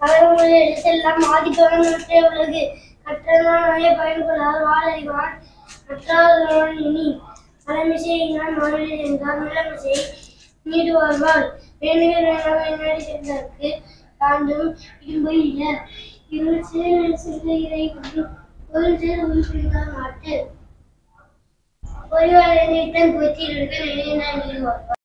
செல்லாம் ஆதிக்கவனற்றே உலகு. கற்றனாலே பயன்கொள்ளார் வாழறிவான். கற்றாதவன் இனி தலைமிசை நான் மகளிர் என்றால் நிலமிசை நீடு வாழ்வாள் வேணுகிற என்னடி சென்றதற்கு தாண்டும் இடும்பை இல்லை. இவள் சிறு சேர் சிந்தைகளை ஒரு சிறு உயிர்ப்பிந்தால் மாட்டு. ஒருவரை நீட்டம் கொத்தியிருக்கு நினைந்தான் நீடு வாழ்வாள்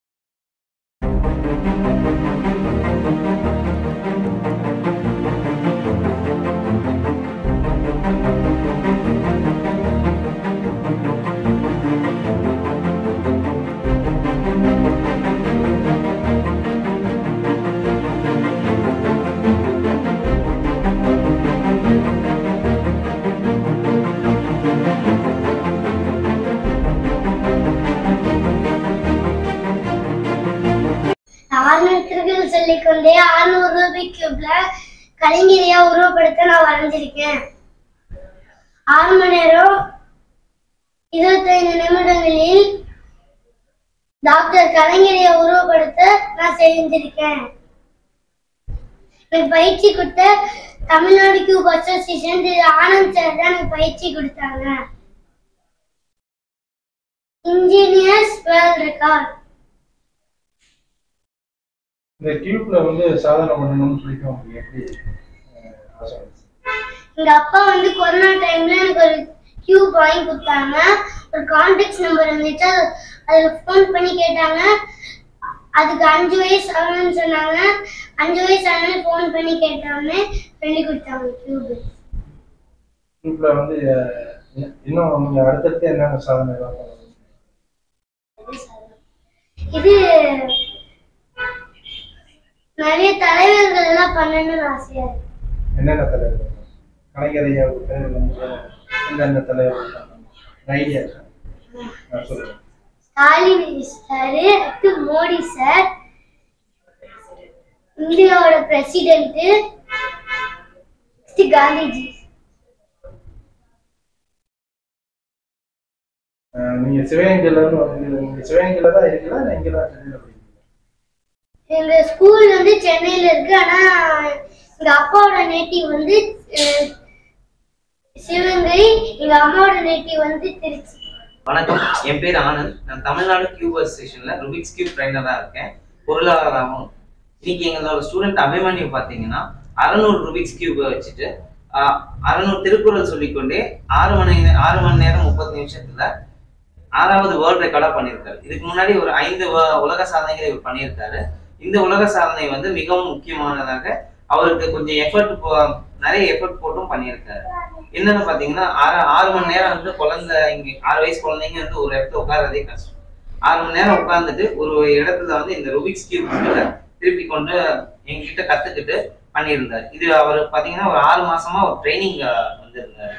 வந்து அறுநூறு ரூபாய் கியூப்ல கலைஞரையா உருவப்படுத்த நான் வரைஞ்சிருக்கேன். ஆறு மணி நேரம் இருபத்தைந்து நிமிடங்களில் டாக்டர் கலைஞரையா உருவப்படுத்த நான் செஞ்சிருக்கேன். எனக்கு பயிற்சி கொடுத்த தமிழ்நாடு கியூப் அசோசியேஷன் திரு ஆனந்த் சார் தான் எனக்கு பயிற்சி கொடுத்தாங்க. இன்ஜினியர்ஸ் வேர்ல்ட் ரெக்கார்ட் இந்த டியூப்ல வந்து சாதனை பண்ணணும்னு சொல்லிட்டு உங்களுக்கு எப்படி ஆசை? எங்க அப்பா வந்து கொரோனா டைம்ல எனக்கு ஒரு கியூப் வாங்கி கொடுத்தாங்க. ஒரு கான்டாக்ட் நம்பர் இருந்துச்சு. அது- அதுல ஃபோன் பண்ணி கேட்டாங்க. அதுக்கு அஞ்சு வயசு ஆகணும்னு சொன்னாங்க. அஞ்சு வயசு ஆகணும் ஃபோன் பண்ணி கேட்டாங்க. சொல்லி கொடுத்தாங்க கியூப் டியூப்ல வந்து இன்னும் நீங்க அடுத்தடுத்து என்னென்ன சாதனை எல்லாம் இது நிறைய தலைவர்கள் எல்லாம் பண்ணணும்னு ஆசையா இருக்கு. என்னென்ன தலைவர்கள்? கலைஞர் ஐயா விட்டு எந்தெந்த தலைவர்கள் ஐடியா இருக்கா? நான் சொல்லுங்க. ஸ்டாலின் சார் மோடி சார் இந்தியாவோட பிரசிடென்ட் காந்திஜி. நீங்க சிவகங்கையில இருந்து நீங்க சிவகங்கையில தான் இருக்கீங்களா இங்கே தான் எங்க ஸ்கூல் வந்து சென்னையில இருக்கு. ஆனா எங்க அப்பாவோட நேட்டிவ் வந்து சிவகங்கை. எங்க அம்மாவோட நேட்டிவ் வந்து திருச்சி. வணக்கம். என் பேர் ஆனந்த். நான் தமிழ்நாடு கியூபர் ஸ்டேஷன்ல ருபிக்ஸ் கியூப் ட்ரைனரா இருக்கேன். பொருளாதாரமும் இன்னைக்கு எங்களோட ஸ்டூடெண்ட் அபிமன்யு பார்த்தீங்கன்னா அறநூறு ருபிக்ஸ் கியூபை வச்சுட்டு அறநூறு திருக்குறள் சொல்லிக்கொண்டே ஆறு மணி ஆறு மணி நேரம் முப்பது நிமிஷத்துல ஆறாவது வேர்ல்ட் ரெக்கார்டா பண்ணியிருக்காரு. இதுக்கு முன்னாடி ஒரு ஐந்து வ- உலக சாதனைகளை இவர் பண்ணியிருக்காரு. இந்த உலக சாதனை வந்து மிகவும் முக்கியமானதாக அவருக்கு கொஞ்சம் எஃபர்ட் நிறைய எஃபர்ட் போட்டும் பண்ணியிருக்காரு. என்னன்னு பாத்தீங்கன்னா ஆறு ஆறு மணி நேரம் வந்து குழந்தை இங்க ஆறு வயசு குழந்தைங்க வந்து ஒரு இடத்துல உட்கார்றதே கஷ்டம். ஆறு மணி நேரம் உட்கார்ந்துட்டு ஒரு இடத்துல வந்து இந்த ருபிக்ஸ் கியூப் திருப்பி கொண்டு எங்ககிட்ட கத்துக்கிட்டு பண்ணியிருந்தார். இது அவர் பாத்தீங்கன்னா ஒரு ஆறு மாசமா ஒரு ட்ரைனிங் வந்திருந்தாரு.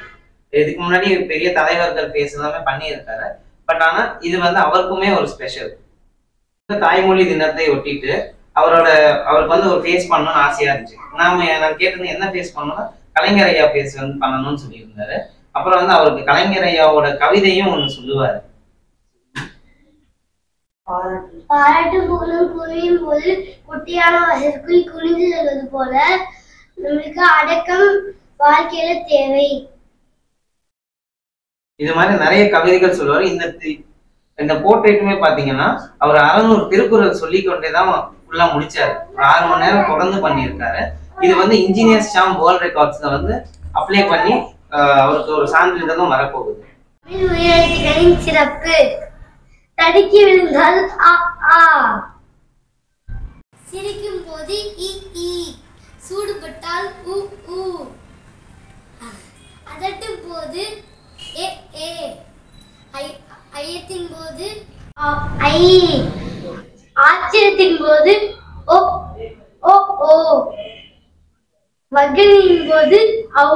இதுக்கு முன்னாடி பெரிய தலைவர்கள் பேசுறதாமே பண்ணியிருக்காரு. பட் ஆனா இது வந்து அவருக்குமே ஒரு ஸ்பெஷல் தாய்மொழி தினத்தை ஒட்டிட்டு அவரோட அவருக்கு வந்து ஒரு ஃபேஸ் பண்ணணும்னு ஆசையா இருந்துச்சு. நாம நான் கேட்டது என்ன ஃபேஸ் பண்ணணும்னா கலைஞர் ஐயா ஃபேஸ் வந்து பண்ணணும்னு சொல்லியிருந்தாரு. அப்புறம் வந்து அவருக்கு கலைஞர் ஐயாவோட கவிதையும் ஒண்ணு சொல்லுவாரு. பாராட்டு புகழும் குறையும் போது குட்டியான வயதிற்குள் குனிந்து செல்வது போல நம்மளுக்கு அடக்கம் வாழ்க்கையில தேவை. இது மாதிரி நிறைய கவிதைகள் சொல்லுவாரு. இந்த இந்த போர்ட்ரேட்டுமே பாத்தீங்கன்னா அவர் அறநூறு திருக்குறள் சொல்லிக்கொண்டே தான் ஃபுல்லா முடிச்சாரு. ஒரு ஆறு மணி நேரம் தொடர்ந்து பண்ணியிருக்காரு. இது வந்து இன்ஜினியர்ஸ் சாம் வேர்ல்ட் ரெக்கார்ட்ஸ்ல வந்து அப்ளை பண்ணி அவருக்கு ஒரு சான்றிதழும் வரப்போகுது. உயிரெழுத்துக்களின் சிறப்பு. தடுக்கி விழுந்தால் ஆ. சிரிக்கும் போது இ. சூடுபட்டால் உ உ அதட்டும் போது எ ஏ ஐ- ஐயத்தின் போது ஐ. ஆச்சரியத்தின் போது ஓ ஓ ஓ. வகனின் போது ஔ.